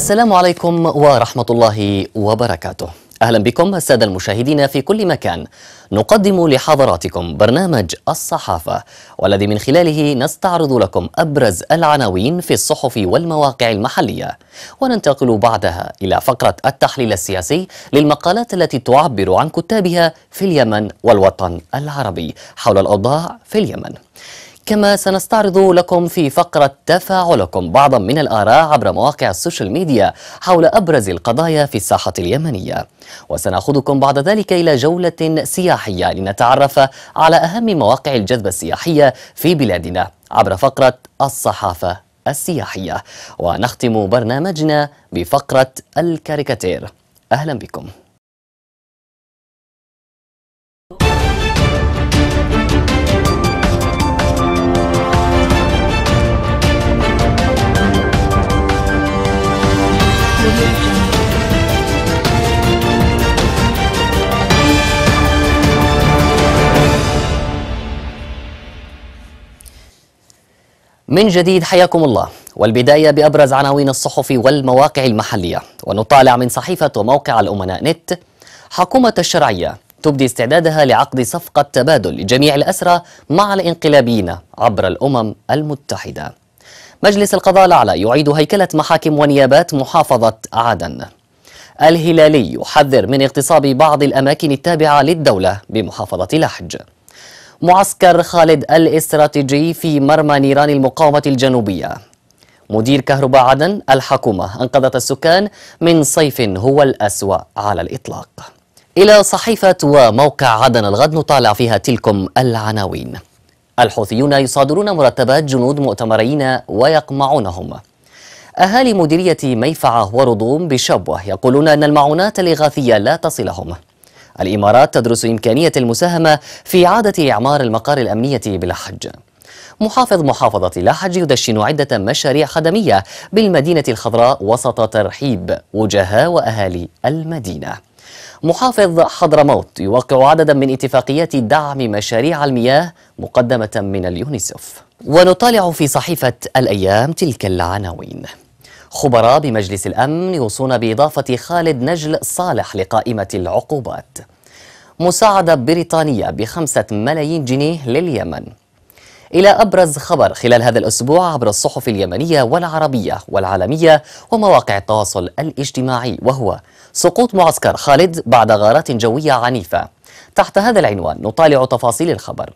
السلام عليكم ورحمة الله وبركاته. أهلا بكم السادة المشاهدين في كل مكان. نقدم لحضراتكم برنامج الصحافة والذي من خلاله نستعرض لكم أبرز العناوين في الصحف والمواقع المحلية. وننتقل بعدها إلى فقرة التحليل السياسي للمقالات التي تعبر عن كتابها في اليمن والوطن العربي حول الأوضاع في اليمن. كما سنستعرض لكم في فقرة تفاعلكم بعضا من الآراء عبر مواقع ال social media حول أبرز القضايا في الساحة اليمنية. وسنأخذكم بعد ذلك إلى جولة سياحية لنتعرف على أهم مواقع الجذب السياحية في بلادنا عبر فقرة الصحافة السياحية. ونختم برنامجنا بفقرة الكاريكاتير. أهلا بكم. من جديد حياكم الله. والبداية بأبرز عناوين الصحف والمواقع المحلية. ونطالع من صحيفة وموقع الأمناء نت. حكومة الشرعية تبدي استعدادها لعقد صفقة تبادل لجميع الأسرى مع الانقلابيين عبر الأمم المتحدة. مجلس القضاء الأعلى يعيد هيكلة محاكم ونيابات محافظة عدن الهلالي يحذر من اغتصاب بعض الأماكن التابعة للدولة بمحافظة لحج. معسكر خالد الإستراتيجي في مرمى نيران المقاومة الجنوبية. مدير كهرباء عدن الحكومة أنقذت السكان من صيف هو الأسوأ على الإطلاق. إلى صحيفة وموقع عدن الغد نطالع فيها تلكم العناوين. الحوثيون يصادرون مرتبات جنود مؤتمرين ويقمعونهم. أهالي مديرية ميفعة ورضوم بشبوة يقولون أن المعونات الإغاثية لا تصلهم. الإمارات تدرس إمكانية المساهمة في إعادة إعمار المقار الأمنية بلحج محافظ محافظة لحج يدشن عدة مشاريع خدمية بالمدينة الخضراء وسط ترحيب وجهاء وأهالي المدينة. محافظ حضرموت يوقع عددا من اتفاقيات دعم مشاريع المياه مقدمة من اليونيسف. ونطالع في صحيفة الأيام تلك العناوين. خبراء بمجلس الأمن يوصون بإضافة خالد نجل صالح لقائمة العقوبات. مساعدة بريطانية بخمسة ملايين جنيه لليمن. إلى أبرز خبر خلال هذا الأسبوع عبر الصحف اليمنية والعربية والعالمية ومواقع التواصل الاجتماعي وهو سقوط معسكر خالد بعد غارات جوية عنيفة. تحت هذا العنوان نطالع تفاصيل الخبر.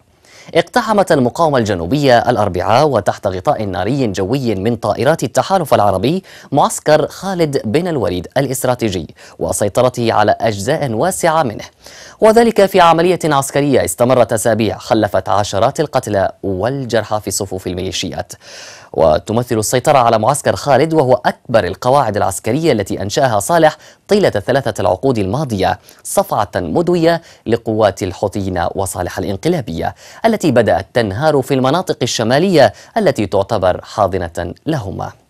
اقتحمت المقاومة الجنوبية الأربعاء وتحت غطاء ناري جوي من طائرات التحالف العربي معسكر خالد بن الوليد الإستراتيجي وسيطرته على أجزاء واسعة منه. وذلك في عملية عسكرية استمرت أسابيع خلفت عشرات القتلى والجرحى في صفوف الميليشيات. وتمثل السيطرة على معسكر خالد وهو أكبر القواعد العسكرية التي أنشأها صالح طيلة الثلاثة العقود الماضية صفعة مدوية لقوات الحوثيين وصالح الانقلابية التي بدأت تنهار في المناطق الشمالية التي تعتبر حاضنة لهما.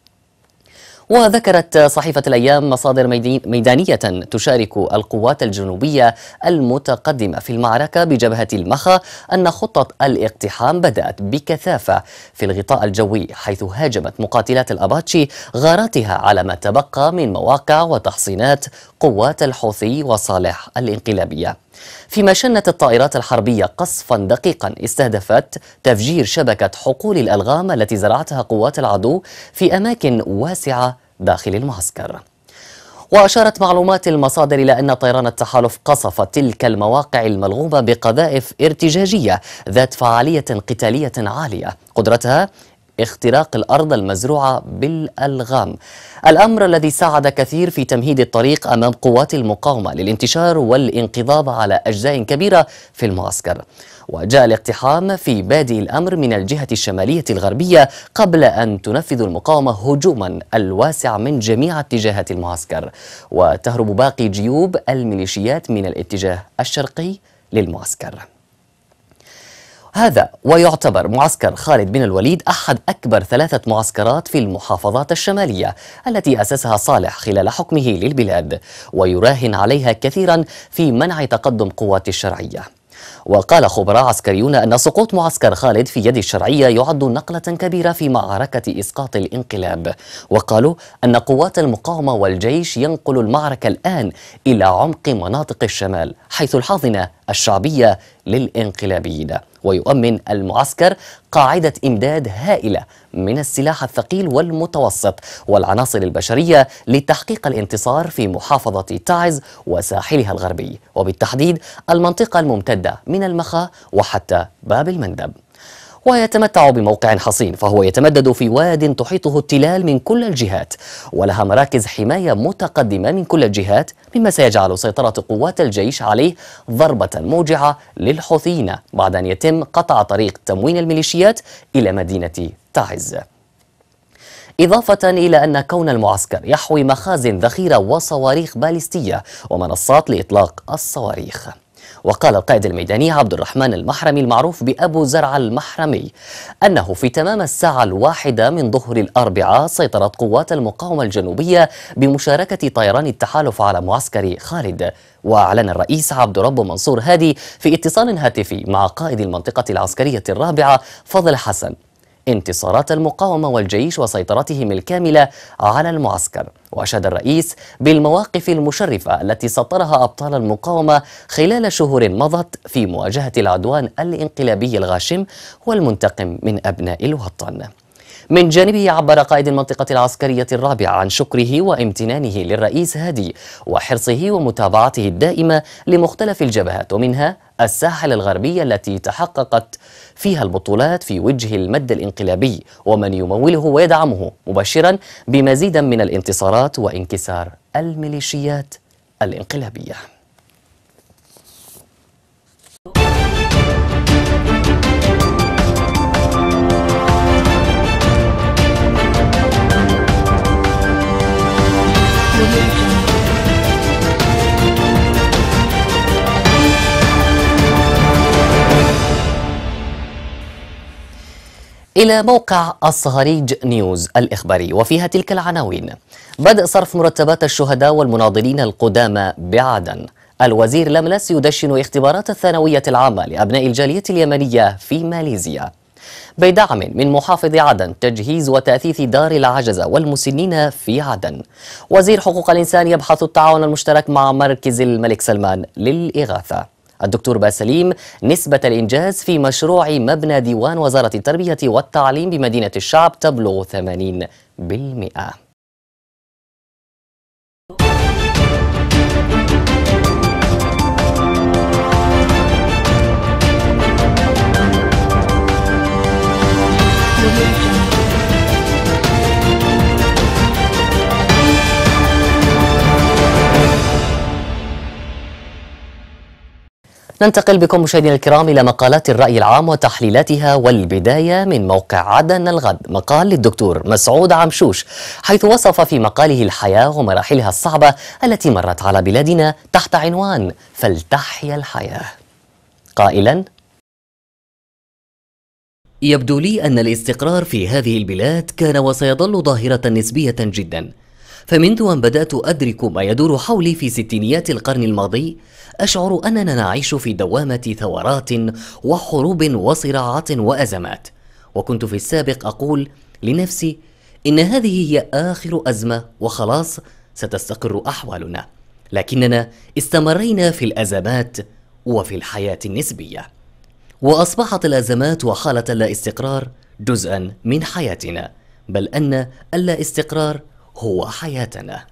وذكرت صحيفة الأيام مصادر ميدانية تشارك القوات الجنوبية المتقدمة في المعركة بجبهة المخا أن خطة الاقتحام بدأت بكثافة في الغطاء الجوي حيث هاجمت مقاتلات الأباتشي غاراتها على ما تبقى من مواقع وتحصينات قوات الحوثي وصالح الإنقلابية. فيما شنت الطائرات الحربية قصفا دقيقا استهدفت تفجير شبكة حقول الألغام التي زرعتها قوات العدو في أماكن واسعة داخل المعسكر. وأشارت معلومات المصادر إلى أن طيران التحالف قصف تلك المواقع الملغومة بقذائف ارتجاجية ذات فعالية قتالية عالية. قدرتها اختراق الأرض المزروعة بالألغام. الأمر الذي ساعد كثير في تمهيد الطريق أمام قوات المقاومة للانتشار والانقضاض على أجزاء كبيرة في المعسكر. وجاء الاقتحام في بادئ الأمر من الجهة الشمالية الغربية قبل أن تنفذ المقاومة هجوما الواسع من جميع اتجاهات المعسكر. وتهرب باقي جيوب الميليشيات من الاتجاه الشرقي للمعسكر. هذا ويعتبر معسكر خالد بن الوليد أحد أكبر ثلاثة معسكرات في المحافظات الشمالية التي أسسها صالح خلال حكمه للبلاد ويراهن عليها كثيرا في منع تقدم قوات الشرعية. وقال خبراء عسكريون أن سقوط معسكر خالد في يد الشرعية يعد نقلة كبيرة في معركة إسقاط الانقلاب. وقالوا أن قوات المقاومة والجيش ينقل المعركة الآن إلى عمق مناطق الشمال حيث الحاضنة الشعبية للانقلابيين. ويؤمن المعسكر قاعدة إمداد هائلة من السلاح الثقيل والمتوسط والعناصر البشرية لتحقيق الانتصار في محافظة تعز وساحلها الغربي. وبالتحديد المنطقة الممتدة من المخا وحتى باب المندب. ويتمتع بموقع حصين فهو يتمدد في واد تحيطه التلال من كل الجهات ولها مراكز حماية متقدمة من كل الجهات مما سيجعل سيطرة قوات الجيش عليه ضربة موجعة للحوثيين بعد أن يتم قطع طريق تموين الميليشيات إلى مدينة تعز. إضافة إلى أن كون المعسكر يحوي مخازن ذخيرة وصواريخ باليستية ومنصات لإطلاق الصواريخ. وقال القائد الميداني عبد الرحمن المحرمي المعروف بأبو زرع المحرمي أنه في تمام الساعة الواحدة من ظهر الأربعاء سيطرت قوات المقاومة الجنوبية بمشاركة طيران التحالف على معسكر خالد. وأعلن الرئيس عبد رب منصور هادي في اتصال هاتفي مع قائد المنطقة العسكرية الرابعة فضل حسن. انتصارات المقاومة والجيش وسيطرتهم الكاملة على المعسكر. وأشاد الرئيس بالمواقف المشرفة التي سطرها أبطال المقاومة خلال شهور مضت في مواجهة العدوان الانقلابي الغاشم والمنتقم من أبناء الوطن. من جانبه عبر قائد المنطقة العسكرية الرابعة عن شكره وامتنانه للرئيس هادي وحرصه ومتابعته الدائمة لمختلف الجبهات ومنها الساحل الغربي التي تحققت فيها البطولات في وجه المد الانقلابي ومن يموله ويدعمه مبشرا بمزيدا من الانتصارات وانكسار الميليشيات الانقلابية. إلى موقع الصهاريج نيوز الإخباري. وفيها تلك العناوين بدء صرف مرتبات الشهداء والمناضلين القدامى بعدن الوزير لملس يدشن اختبارات الثانوية العامة لأبناء الجالية اليمنية في ماليزيا. بدعم من محافظ عدن تجهيز وتأثيث دار العجزة والمسنين في عدن. وزير حقوق الإنسان يبحث التعاون المشترك مع مركز الملك سلمان للإغاثة. الدكتور باسليم نسبة الإنجاز في مشروع مبنى ديوان وزارة التربية والتعليم بمدينة الشعب تبلغ 80% ننتقل بكم مشاهدينا الكرام إلى مقالات الرأي العام وتحليلاتها والبداية من موقع عدن الغد. مقال للدكتور مسعود عمشوش حيث وصف في مقاله الحياة ومراحلها الصعبة التي مرت على بلادنا تحت عنوان فلتحيا الحياة. قائلا يبدو لي أن الاستقرار في هذه البلاد كان وسيظل ظاهرة نسبية جدا. فمنذ أن بدأت أدرك ما يدور حولي في ستينيات القرن الماضي. أشعر أننا نعيش في دوامة ثورات وحروب وصراعات وأزمات. وكنت في السابق أقول لنفسي إن هذه هي آخر أزمة وخلاص ستستقر أحوالنا. لكننا استمرينا في الأزمات وفي الحياة النسبية. وأصبحت الأزمات وحالة اللا استقرار جزءا من حياتنا. بل أن اللا استقرار هو حياتنا.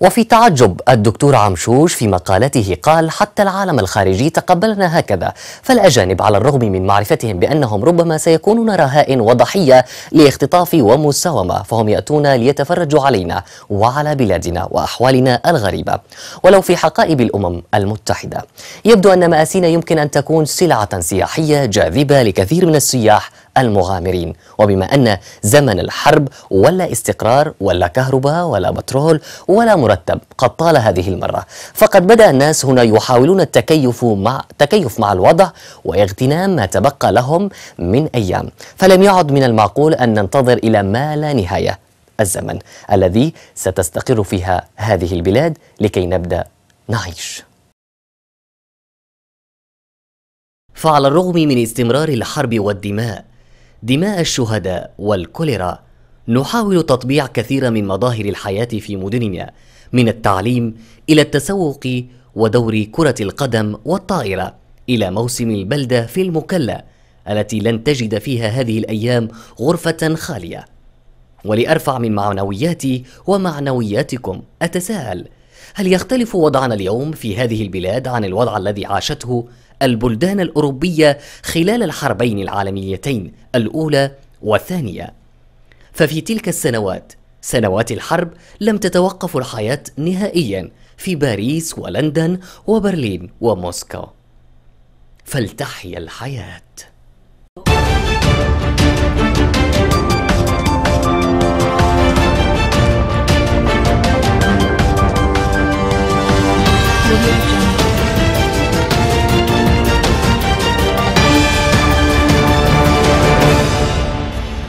وفي تعجب الدكتور عمشوش في مقالته قال حتى العالم الخارجي تقبلنا هكذا فالأجانب على الرغم من معرفتهم بأنهم ربما سيكونون رهائن وضحية لاختطاف ومساومة فهم يأتون ليتفرجوا علينا وعلى بلادنا وأحوالنا الغريبة ولو في حقائب الأمم المتحدة. يبدو أن مآسينا يمكن أن تكون سلعة سياحية جاذبة لكثير من السياح المغامرين. وبما أن زمن الحرب ولا استقرار ولا كهرباء ولا بترول ولا مرتب قد طال هذه المرة فقد بدأ الناس هنا يحاولون التكيف مع تكيف مع الوضع واغتنام ما تبقى لهم من أيام. فلم يعد من المعقول أن ننتظر إلى ما لا نهاية الزمن الذي ستستقر فيها هذه البلاد لكي نبدأ نعيش. فعلى الرغم من استمرار الحرب والدماء دماء الشهداء والكوليرا. نحاول تطبيع كثير من مظاهر الحياة في مدننا من التعليم إلى التسوق ودور كرة القدم والطائرة إلى موسم البلدة في المكلا التي لن تجد فيها هذه الأيام غرفة خالية. ولأرفع من معنوياتي ومعنوياتكم أتساءل هل يختلف وضعنا اليوم في هذه البلاد عن الوضع الذي عاشته البلدان الأوروبية خلال الحربين العالميتين الأولى والثانية. ففي تلك السنوات سنوات الحرب لم تتوقف الحياة نهائيا في باريس ولندن وبرلين وموسكو. فلتحيا الحياة.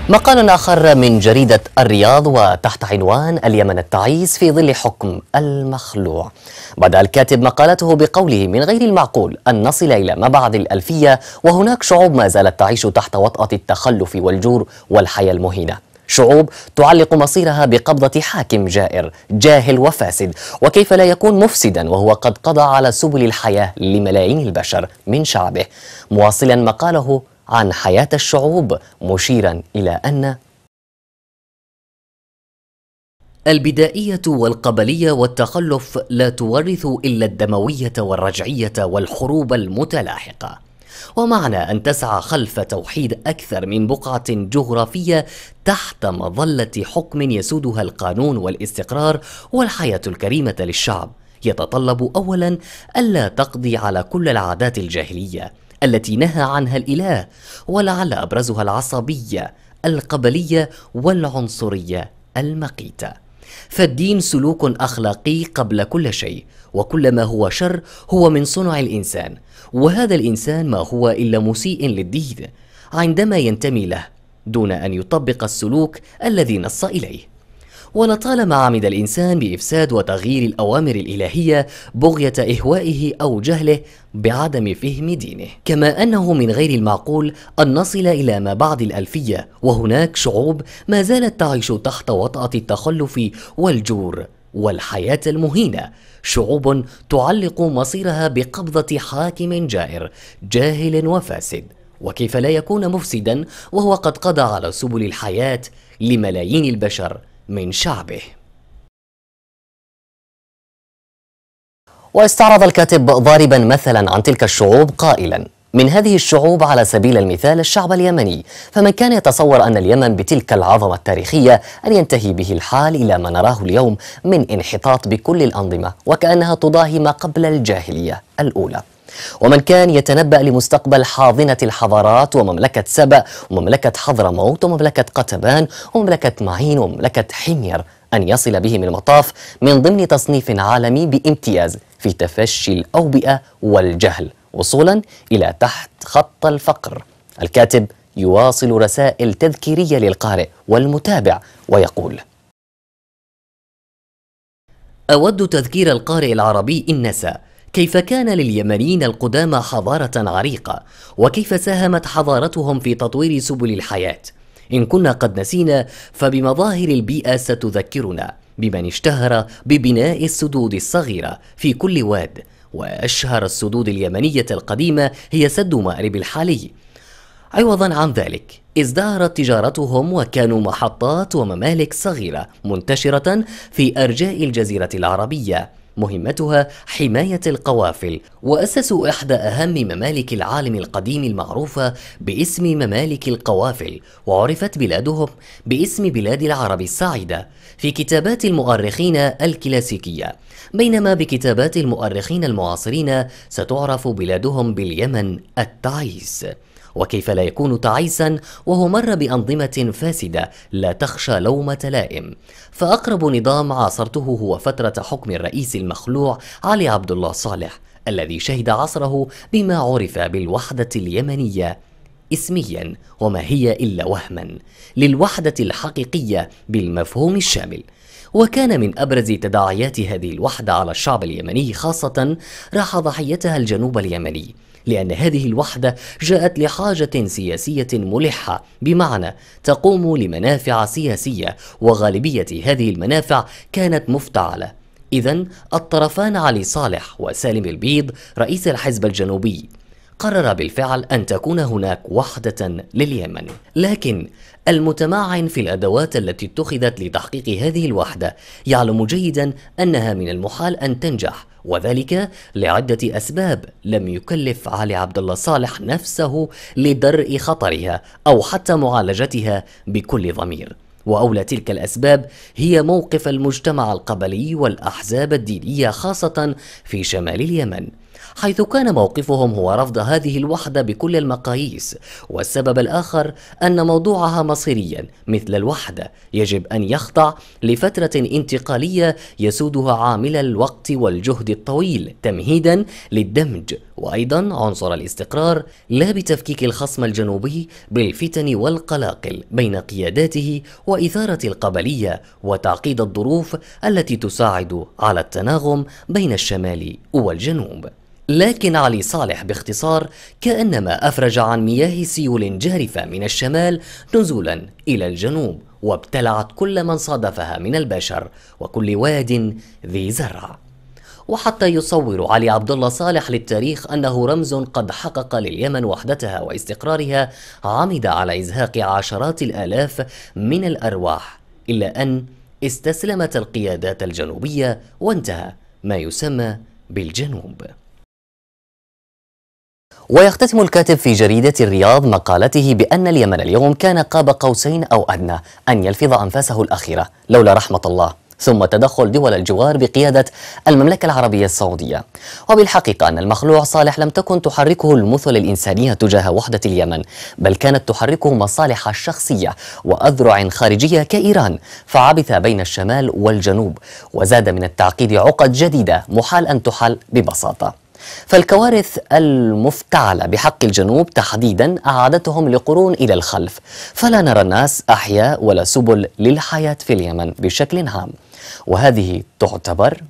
مقال آخر من جريدة الرياض وتحت عنوان اليمن التعيس في ظل حكم المخلوع. بدأ الكاتب مقالته بقوله من غير المعقول أن نصل إلى ما بعد الألفية وهناك شعوب ما زالت تعيش تحت وطأة التخلف والجور والحياة المهينة. شعوب تعلق مصيرها بقبضة حاكم جائر جاهل وفاسد وكيف لا يكون مفسدا وهو قد قضى على سبل الحياة لملايين البشر من شعبه. مواصلا مقاله عن حياة الشعوب مشيرا إلى أن البدائية والقبلية والتخلف لا تورث إلا الدموية والرجعية والحروب المتلاحقة. ومعنى أن تسعى خلف توحيد أكثر من بقعة جغرافية تحت مظلة حكم يسودها القانون والاستقرار والحياة الكريمة للشعب. يتطلب أولا ألا تقضي على كل العادات الجاهلية. التي نهى عنها الإله ولعل أبرزها العصبية القبلية والعنصرية المقيتة فالدين سلوك أخلاقي قبل كل شيء وكل ما هو شر هو من صنع الإنسان وهذا الإنسان ما هو إلا مسيء للدين عندما ينتمي له دون أن يطبق السلوك الذي نص إليه. ولطالما عمد الإنسان بإفساد وتغيير الأوامر الإلهية بغية إهوائه أو جهله بعدم فهم دينه. كما أنه من غير المعقول أن نصل إلى ما بعد الألفية وهناك شعوب ما زالت تعيش تحت وطأة التخلف والجور والحياة المهينة. شعوب تعلق مصيرها بقبضة حاكم جائر جاهل وفاسد. وكيف لا يكون مفسدا؟ وهو قد قضى على سبل الحياة لملايين البشر. من شعبه. واستعرض الكاتب ضاربا مثلا عن تلك الشعوب قائلا من هذه الشعوب على سبيل المثال الشعب اليمني فمن كان يتصور أن اليمن بتلك العظمة التاريخية أن ينتهي به الحال إلى ما نراه اليوم من انحطاط بكل الأنظمة وكأنها تضاهي ما قبل الجاهلية الأولى. ومن كان يتنبأ لمستقبل حاضنة الحضارات ومملكة سبأ ومملكة حضرموت ومملكة قتبان ومملكة معين ومملكة حمير أن يصل بهم المطاف من ضمن تصنيف عالمي بامتياز في تفشي الأوبئة والجهل وصولا إلى تحت خط الفقر. الكاتب يواصل رسائل تذكيرية للقارئ والمتابع ويقول أود تذكير القارئ العربي نسى كيف كان لليمنيين القدامى حضارة عريقة؟ وكيف ساهمت حضارتهم في تطوير سبل الحياة؟ إن كنا قد نسينا فبمظاهر البيئة ستذكرنا بمن اشتهر ببناء السدود الصغيرة في كل واد. وأشهر السدود اليمنية القديمة هي سد مأرب الحالي. عوضا عن ذلك ازدهرت تجارتهم وكانوا محطات وممالك صغيرة منتشرة في أرجاء الجزيرة العربية. مهمتها حماية القوافل. وأسسوا إحدى أهم ممالك العالم القديم المعروفة باسم ممالك القوافل وعرفت بلادهم باسم بلاد العرب السعيدة في كتابات المؤرخين الكلاسيكية. بينما بكتابات المؤرخين المعاصرين ستعرف بلادهم باليمن التعيس. وكيف لا يكون تعيسا وهو مر بأنظمة فاسدة لا تخشى لومة لائم. فأقرب نظام عاصرته هو فترة حكم الرئيس المخلوع علي عبد الله صالح الذي شهد عصره بما عرف بالوحدة اليمنية اسميا وما هي إلا وهما للوحدة الحقيقية بالمفهوم الشامل. وكان من أبرز تداعيات هذه الوحدة على الشعب اليمني خاصة راح ضحيتها الجنوب اليمني لأن هذه الوحدة جاءت لحاجة سياسية ملحة. بمعنى تقوم لمنافع سياسية وغالبية هذه المنافع كانت مفتعلة. إذا الطرفان علي صالح وسالم البيض رئيس الحزب الجنوبي قرر بالفعل أن تكون هناك وحدة لليمن. لكن المتمعن في الأدوات التي اتخذت لتحقيق هذه الوحدة. يعلم جيدا أنها من المحال أن تنجح وذلك لعدة أسباب لم يكلف علي عبد الله صالح نفسه لدرء خطرها أو حتى معالجتها بكل ضمير. وأولى تلك الأسباب هي موقف المجتمع القبلي والأحزاب الدينية خاصة في شمال اليمن. حيث كان موقفهم هو رفض هذه الوحدة بكل المقاييس. والسبب الآخر أن موضوعها مصيريا مثل الوحدة. يجب أن يخضع لفترة انتقالية يسودها عامل الوقت والجهد الطويل تمهيدا للدمج. وأيضا عنصر الاستقرار لا بتفكيك الخصم الجنوبي بالفتن والقلاقل بين قياداته وإثارة القبلية وتعقيد الظروف التي تساعد على التناغم بين الشمال والجنوب. لكن علي صالح باختصار كأنما أفرج عن مياه سيول جارفة من الشمال نزولا إلى الجنوب وابتلعت كل من صادفها من البشر وكل واد ذي زرع. وحتى يصور علي عبد الله صالح للتاريخ أنه رمز قد حقق لليمن وحدتها واستقرارها عمد على إزهاق عشرات الآلاف من الأرواح إلا أن استسلمت القيادات الجنوبية وانتهى ما يسمى بالجنوب. ويختتم الكاتب في جريدة الرياض مقالته بأن اليمن اليوم كان قاب قوسين أو أدنى أن يلفظ أنفاسه الأخيرة لولا رحمة الله. ثم تدخل دول الجوار بقيادة المملكة العربية السعودية. وبالحقيقة أن المخلوع صالح لم تكن تحركه المثل الإنسانية تجاه وحدة اليمن بل كانت تحركه مصالح الشخصية وأذرع خارجية كإيران. فعبث بين الشمال والجنوب وزاد من التعقيد عقد جديدة محال أن تحل ببساطة. فالكوارث المفتعلة بحق الجنوب تحديدا أعادتهم لقرون إلى الخلف. فلا نرى الناس أحياء ولا سبل للحياة في اليمن بشكل عام. وهذه تعتبر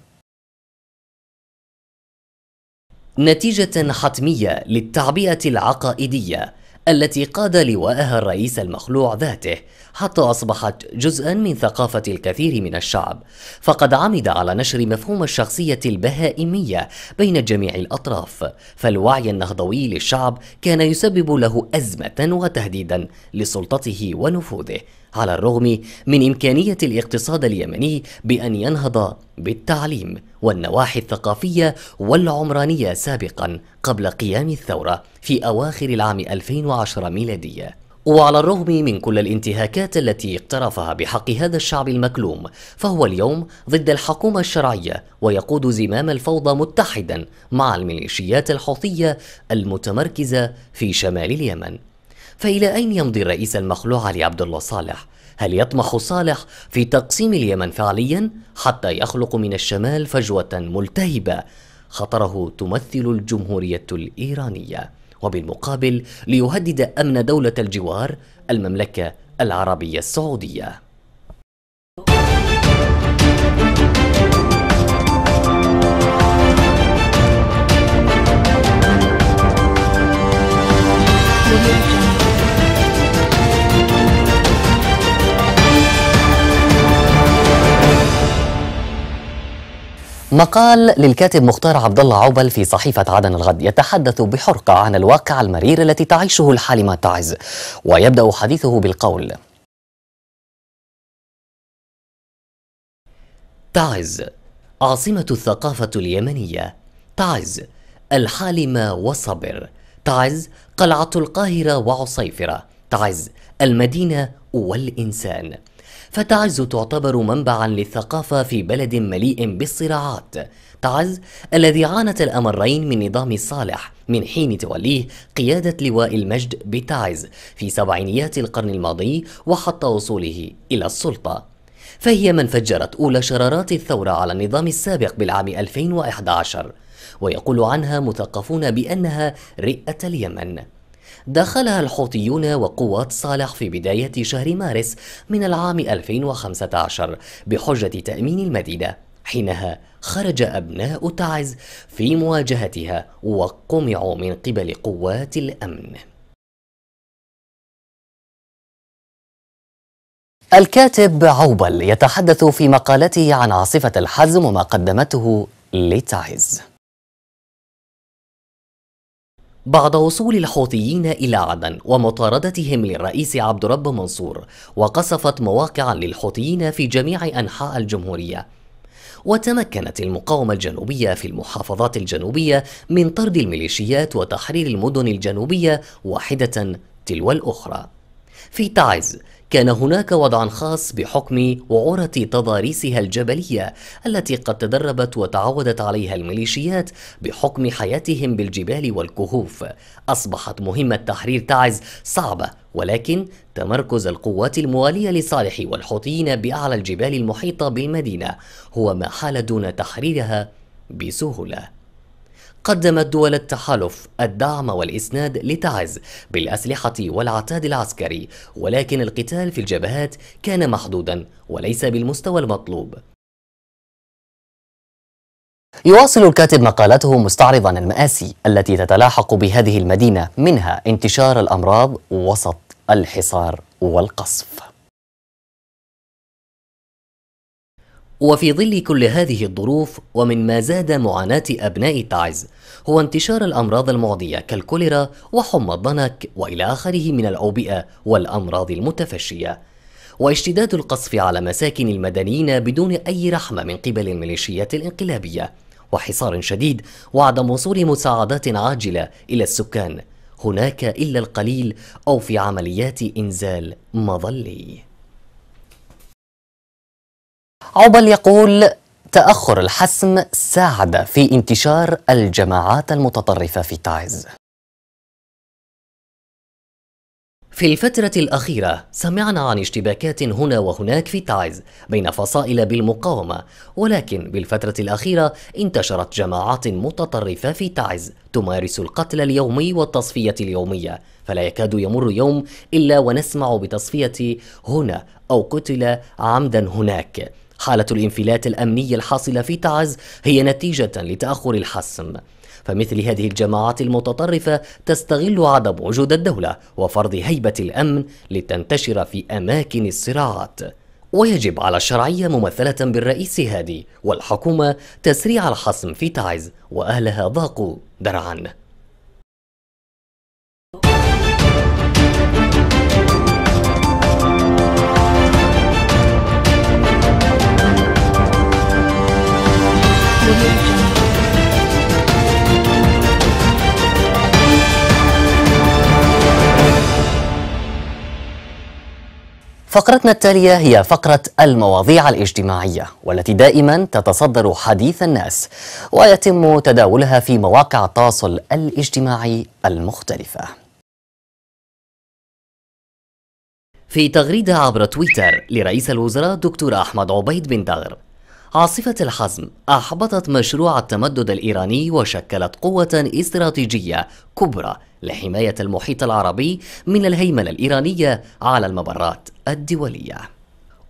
نتيجة حتمية للتعبئة العقائدية. التي قاد لواءها الرئيس المخلوع ذاته حتى أصبحت جزءا من ثقافة الكثير من الشعب. فقد عمد على نشر مفهوم الشخصية البهائمية بين جميع الأطراف. فالوعي النهضوي للشعب كان يسبب له أزمة وتهديدا لسلطته ونفوذه. على الرغم من إمكانية الاقتصاد اليمني بأن ينهض بالتعليم والنواحي الثقافية والعمرانية سابقا قبل قيام الثورة في أواخر العام 2010 ميلادية. وعلى الرغم من كل الانتهاكات التي اقترفها بحق هذا الشعب المكلوم فهو اليوم ضد الحكومة الشرعية ويقود زمام الفوضى متحدا مع الميليشيات الحوثية المتمركزة في شمال اليمن. فإلى أين يمضي الرئيس المخلوع علي عبد الله صالح؟ هل يطمح صالح في تقسيم اليمن فعليا حتى يخلق من الشمال فجوة ملتهبة؟ خطره تمثل الجمهورية الإيرانية وبالمقابل ليهدد أمن دولة الجوار المملكة العربية السعودية. مقال للكاتب مختار عبد الله عوبل في صحيفة عدن الغد يتحدث بحرقة عن الواقع المرير التي تعيشه الحالمة تعز ويبدأ حديثه بالقول. تعز عاصمة الثقافة اليمنية. تعز الحالمة وصبر. تعز قلعة القاهرة وعصيفرة. تعز المدينة والإنسان. فتعز تعتبر منبعا للثقافة في بلد مليء بالصراعات. تعز الذي عانت الأمرين من نظام صالح من حين توليه قيادة لواء المجد بتعز في سبعينيات القرن الماضي وحتى وصوله إلى السلطة. فهي من فجرت أولى شرارات الثورة على النظام السابق بالعام 2011 ويقول عنها مثقفون بأنها رئة اليمن. دخلها الحوثيون وقوات صالح في بداية شهر مارس من العام 2015 بحجة تأمين المدينة حينها خرج أبناء تعز في مواجهتها وقمعوا من قبل قوات الأمن. الكاتب عوبل يتحدث في مقالته عن عاصفة الحزم وما قدمته لتعز. بعد وصول الحوثيين إلى عدن ومطاردتهم للرئيس عبد رب منصور وقصفت مواقعا للحوثيين في جميع أنحاء الجمهورية. وتمكنت المقاومة الجنوبية في المحافظات الجنوبية من طرد الميليشيات وتحرير المدن الجنوبية واحدة تلو الأخرى. في تعز كان هناك وضع خاص بحكم وعرة تضاريسها الجبلية التي قد تدربت وتعودت عليها الميليشيات بحكم حياتهم بالجبال والكهوف. أصبحت مهمة تحرير تعز صعبة ولكن تمركز القوات الموالية لصالح والحوثيين بأعلى الجبال المحيطة بالمدينة هو ما حال دون تحريرها بسهولة. قدمت دول التحالف الدعم والإسناد لتعز بالأسلحة والعتاد العسكري ولكن القتال في الجبهات كان محدودا وليس بالمستوى المطلوب. يواصل الكاتب مقالته مستعرضا المآسي التي تتلاحق بهذه المدينة منها انتشار الأمراض وسط الحصار والقصف. وفي ظل كل هذه الظروف ومن ما زاد معاناة أبناء تعز هو انتشار الأمراض المعدية كالكوليرا وحمى الضنك وإلى آخره من الأوبئة والأمراض المتفشية. واشتداد القصف على مساكن المدنيين بدون أي رحمة من قبل الميليشيات الانقلابية. وحصار شديد وعدم وصول مساعدات عاجلة إلى السكان. هناك إلا القليل أو في عمليات إنزال مظلي. عقبل يقول تأخر الحسم ساعد في انتشار الجماعات المتطرفة في تعز في الفترة الأخيرة سمعنا عن اشتباكات هنا وهناك في تعز بين فصائل بالمقاومة ولكن بالفترة الأخيرة انتشرت جماعات متطرفة في تعز تمارس القتل اليومي والتصفية اليومية فلا يكاد يمر يوم إلا ونسمع بتصفية هنا أو قتل عمدا هناك. حالة الانفلات الأمني الحاصلة في تعز هي نتيجة لتأخر الحسم. فمثل هذه الجماعات المتطرفة تستغل عدم وجود الدولة وفرض هيبة الأمن لتنتشر في أماكن الصراعات. ويجب على الشرعية ممثلة بالرئيس هادي والحكومة تسريع الحسم في تعز وأهلها ضاقوا درعا. فقرتنا التالية هي فقرة المواضيع الاجتماعية والتي دائما تتصدر حديث الناس ويتم تداولها في مواقع التواصل الاجتماعي المختلفة. في تغريدة عبر تويتر لرئيس الوزراء دكتور أحمد عبيد بن دغر عاصفة الحزم أحبطت مشروع التمدد الإيراني وشكلت قوة استراتيجية كبرى لحماية المحيط العربي من الهيمنة الإيرانية على المبرات الدولية.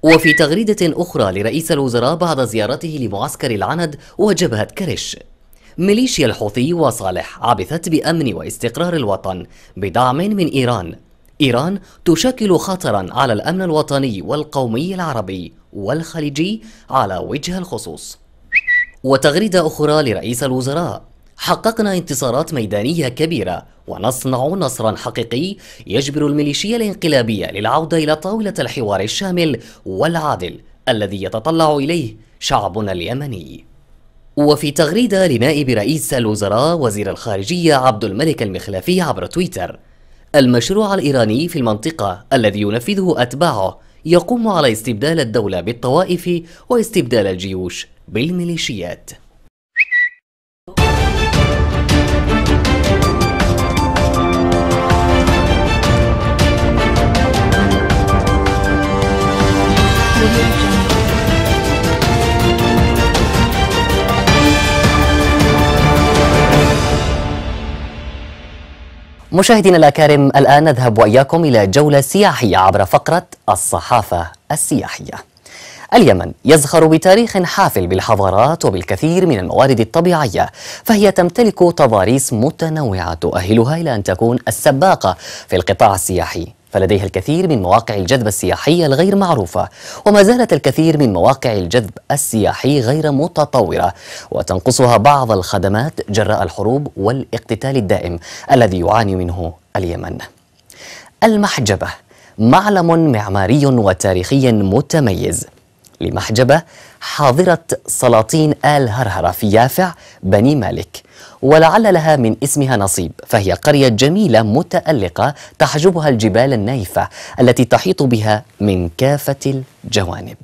وفي تغريدة أخرى لرئيس الوزراء بعد زيارته لمعسكر العند وجبهة كرش ميليشيا الحوثي وصالح عبثت بأمن واستقرار الوطن بدعم من إيران. إيران تشكل خطرا على الأمن الوطني والقومي العربي والخليجي على وجه الخصوص. وتغريدة أخرى لرئيس الوزراء. حققنا انتصارات ميدانية كبيرة ونصنع نصرا حقيقي يجبر الميليشيا الانقلابية للعودة إلى طاولة الحوار الشامل والعادل الذي يتطلع إليه شعبنا اليمني. وفي تغريدة لنائب رئيس الوزراء وزير الخارجية عبد الملك المخلافي عبر تويتر المشروع الإيراني في المنطقة الذي ينفذه أتباعه يقوم على استبدال الدولة بالطوائف واستبدال الجيوش بالميليشيات. مشاهدينا الأكارم الآن نذهب وإياكم إلى جولة سياحية عبر فقرة الصحافة السياحية. اليمن يزخر بتاريخ حافل بالحضارات وبالكثير من الموارد الطبيعية فهي تمتلك تضاريس متنوعة تؤهلها إلى أن تكون السباقة في القطاع السياحي. فلديها الكثير من مواقع الجذب السياحية الغير معروفة وما زالت الكثير من مواقع الجذب السياحي غير متطورة وتنقصها بعض الخدمات جراء الحروب والاقتتال الدائم الذي يعاني منه اليمن. المحجبة معلم معماري وتاريخي متميز. لمحجبة حاضرة سلاطين آل هرهرة في يافع بني مالك. ولعل لها من اسمها نصيب فهي قرية جميلة متألقة تحجبها الجبال النايفة التي تحيط بها من كافة الجوانب.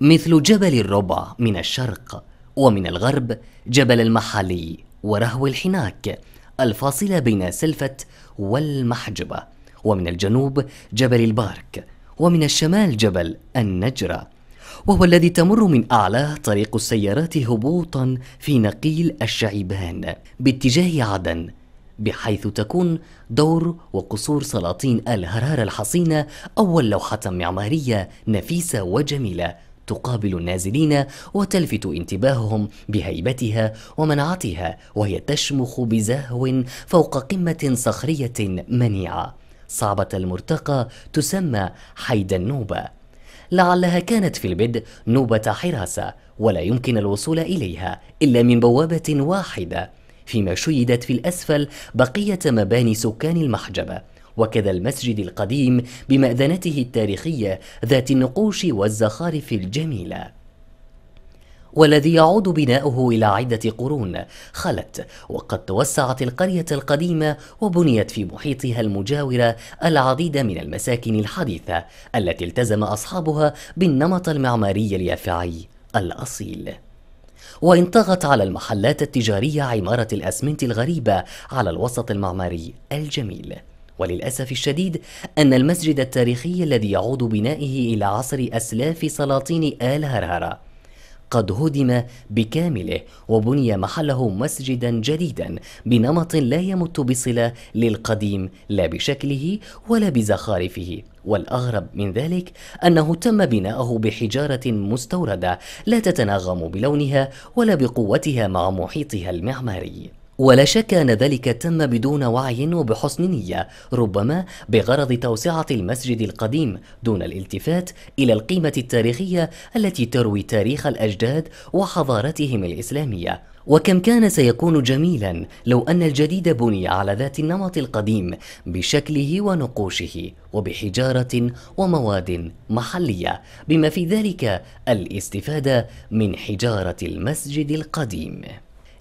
مثل جبل الربع من الشرق ومن الغرب جبل المحالي ورهو الحناك الفاصلة بين سلفة والمحجبة ومن الجنوب جبل البارك ومن الشمال جبل النجرة. وهو الذي تمر من أعلاه طريق السيارات هبوطا في نقيل الشعيبان باتجاه عدن بحيث تكون دور وقصور سلاطين الهرار الحصينة أول لوحة معمارية نفيسة وجميلة تقابل النازلين وتلفت انتباههم بهيبتها ومنعتها وهي تشمخ بزهو فوق قمة صخرية منيعة صعبة المرتقى تسمى حيد النوبة لعلها كانت في البدء نوبة حراسة ولا يمكن الوصول إليها إلا من بوابة واحدة. فيما شيدت في الأسفل بقية مباني سكان المحجبة وكذا المسجد القديم بمأذنته التاريخية ذات النقوش والزخارف الجميلة. والذي يعود بناؤه إلى عدة قرون. خلت وقد توسعت القرية القديمة وبنيت في محيطها المجاورة العديد من المساكن الحديثة التي التزم أصحابها بالنمط المعماري اليافعي الأصيل. وإن طغت على المحلات التجارية عمارة الأسمنت الغريبة على الوسط المعماري الجميل. وللأسف الشديد أن المسجد التاريخي الذي يعود بنائه إلى عصر أسلاف سلاطين آل هرهرة قد هدم بكامله وبني محله مسجدا جديدا بنمط لا يمت بصلة للقديم لا بشكله ولا بزخارفه. والأغرب من ذلك أنه تم بناؤه بحجارة مستوردة لا تتناغم بلونها ولا بقوتها مع محيطها المعماري. ولا شك أن ذلك تم بدون وعي وبحسن نية ربما بغرض توسعة المسجد القديم دون الالتفات إلى القيمة التاريخية التي تروي تاريخ الأجداد وحضارتهم الإسلامية. وكم كان سيكون جميلا لو أن الجديد بني على ذات النمط القديم بشكله ونقوشه وبحجارة ومواد محلية بما في ذلك الاستفادة من حجارة المسجد القديم.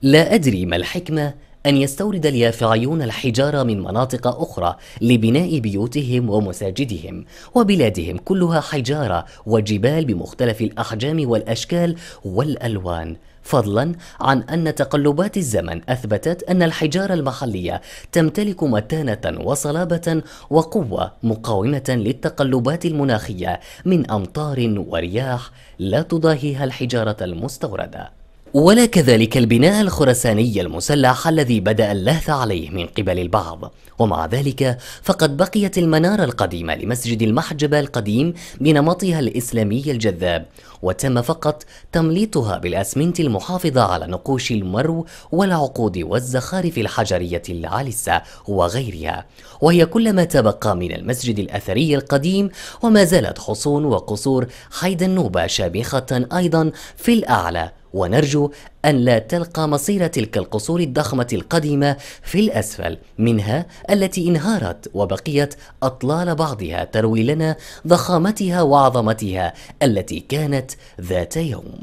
لا أدري ما الحكمة أن يستورد اليافعيون الحجارة من مناطق أخرى لبناء بيوتهم ومساجدهم وبلادهم كلها حجارة وجبال بمختلف الأحجام والأشكال والألوان. فضلا عن أن تقلبات الزمن أثبتت أن الحجارة المحلية تمتلك متانة وصلابة وقوة مقاومة للتقلبات المناخية من أمطار ورياح لا تضاهيها الحجارة المستوردة. ولا كذلك البناء الخرساني المسلح الذي بدأ اللهث عليه من قبل البعض. ومع ذلك فقد بقيت المنارة القديمة لمسجد المحجبة القديم بنمطها الإسلامي الجذاب وتم فقط تمليطها بالأسمنت المحافظة على نقوش المرو والعقود والزخارف الحجرية العالسة وغيرها. وهي كل ما تبقى من المسجد الأثري القديم وما زالت حصون وقصور حيد النوبة شامخة أيضا في الأعلى. ونرجو أن لا تلقى مصير تلك القصور الضخمة القديمة في الأسفل منها التي انهارت وبقيت أطلال بعضها تروي لنا ضخامتها وعظمتها التي كانت ذات يوم.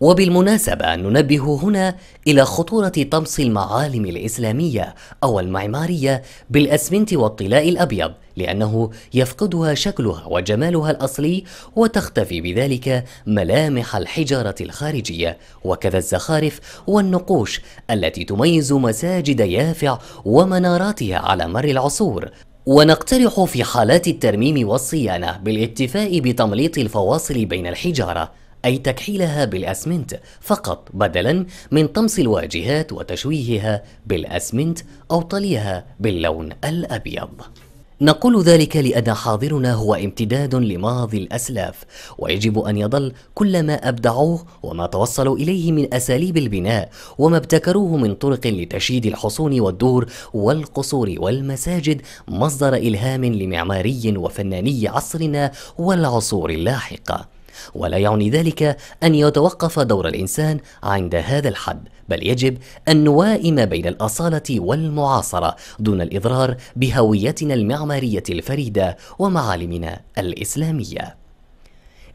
وبالمناسبة ننبه هنا إلى خطورة طمس المعالم الإسلامية أو المعمارية بالأسمنت والطلاء الأبيض لأنه يفقدها شكلها وجمالها الأصلي وتختفي بذلك ملامح الحجارة الخارجية وكذا الزخارف والنقوش التي تميز مساجد يافع ومناراتها على مر العصور. ونقترح في حالات الترميم والصيانة بالاتفاء بتمليط الفواصل بين الحجارة. أي تكحيلها بالأسمنت فقط بدلا من طمس الواجهات وتشويهها بالأسمنت أو طليها باللون الأبيض. نقول ذلك لأن حاضرنا هو امتداد لماضي الأسلاف ويجب أن يظل كل ما أبدعوه وما توصلوا إليه من أساليب البناء وما ابتكروه من طرق لتشييد الحصون والدور والقصور والمساجد مصدر إلهام لمعماري وفناني عصرنا والعصور اللاحقة. ولا يعني ذلك أن يتوقف دور الإنسان عند هذا الحد بل يجب أن نوائم بين الأصالة والمعاصرة دون الإضرار بهويتنا المعمارية الفريدة ومعالمنا الإسلامية.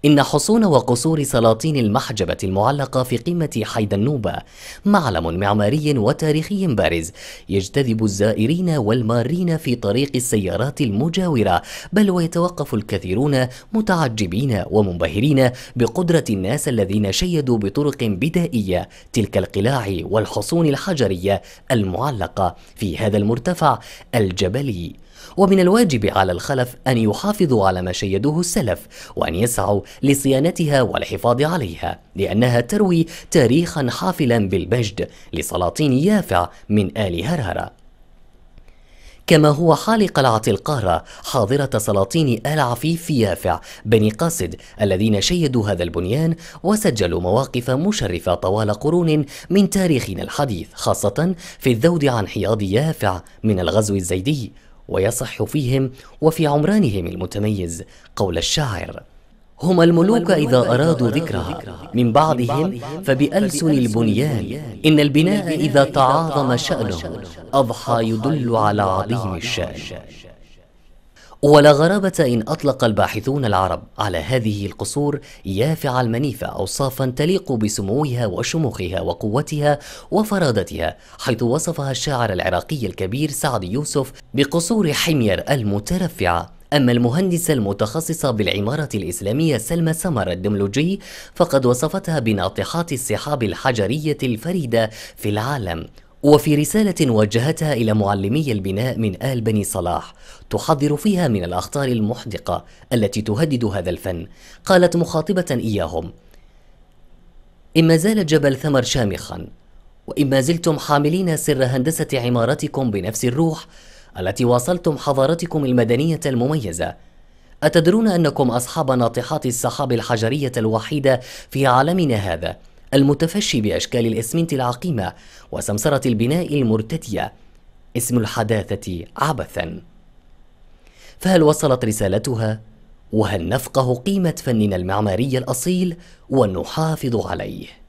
إن حصون وقصور سلاطين المحجبة المعلقة في قمة حيد النوبة معلم معماري وتاريخي بارز يجتذب الزائرين والمارين في طريق السيارات المجاورة بل ويتوقف الكثيرون متعجبين ومنبهرين بقدرة الناس الذين شيدوا بطرق بدائية تلك القلاع والحصون الحجرية المعلقة في هذا المرتفع الجبلي. ومن الواجب على الخلف أن يحافظوا على ما شيدوه السلف وأن يسعوا لصيانتها والحفاظ عليها لأنها تروي تاريخا حافلا بالمجد لسلاطين يافع من آل هرهرة. كما هو حال قلعة القارة حاضرة سلاطين آل عفيف في يافع بني قاصد الذين شيدوا هذا البنيان وسجلوا مواقف مشرفة طوال قرون من تاريخنا الحديث خاصة في الذود عن حياض يافع من الغزو الزيدي. ويصح فيهم وفي عمرانهم المتميز قول الشاعر هم الملوك إذا أرادوا ذكرها. من بعضهم فبألسن البنيان. إن البناء إذا تعاظم شأنه. أضحى يدل على عظيم الشأن. ولا غرابة إن أطلق الباحثون العرب على هذه القصور يافع المنيفة أوصافا تليق بسموها وشموخها وقوتها وفرادتها حيث وصفها الشاعر العراقي الكبير سعد يوسف بقصور حمير المترفعة أما المهندسة المتخصصة بالعمارة الإسلامية سلمى سمر الدملوجي فقد وصفتها بناطحات السحاب الحجرية الفريدة في العالم. وفي رسالة وجهتها إلى معلمي البناء من آل بني صلاح تحذر فيها من الأخطار المحدقة التي تهدد هذا الفن. قالت مخاطبة إياهم إما زال جبل ثمر شامخا وإما زلتم حاملين سر هندسة عمارتكم بنفس الروح التي واصلتم حضارتكم المدنية المميزة. أتدرون أنكم أصحاب ناطحات السحاب الحجرية الوحيدة في عالمنا هذا؟ المتفشي بأشكال الإسمنت العقيمة وسمسرة البناء المرتدية اسم الحداثة عبثا فهل وصلت رسالتها؟ وهل نفقه قيمة فننا المعماري الأصيل ونحافظ عليه؟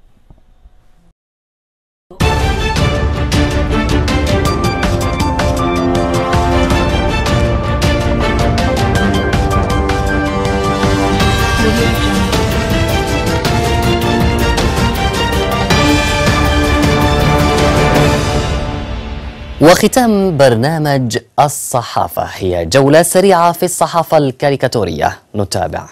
وختام برنامج الصحافة. هي جولة سريعة في الصحافة الكاريكاتورية. نتابع.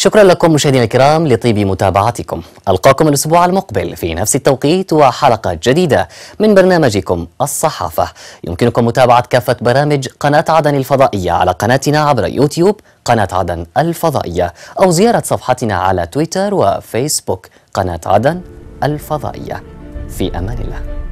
شكرا لكم مشاهدينا الكرام لطيب متابعتكم. ألقاكم الأسبوع المقبل في نفس التوقيت وحلقة جديدة من برنامجكم الصحافة. يمكنكم متابعة كافة برامج قناة عدن الفضائية على قناتنا عبر يوتيوب قناة عدن الفضائية أو زيارة صفحتنا على تويتر وفيسبوك قناة عدن الفضائية. في أمان الله.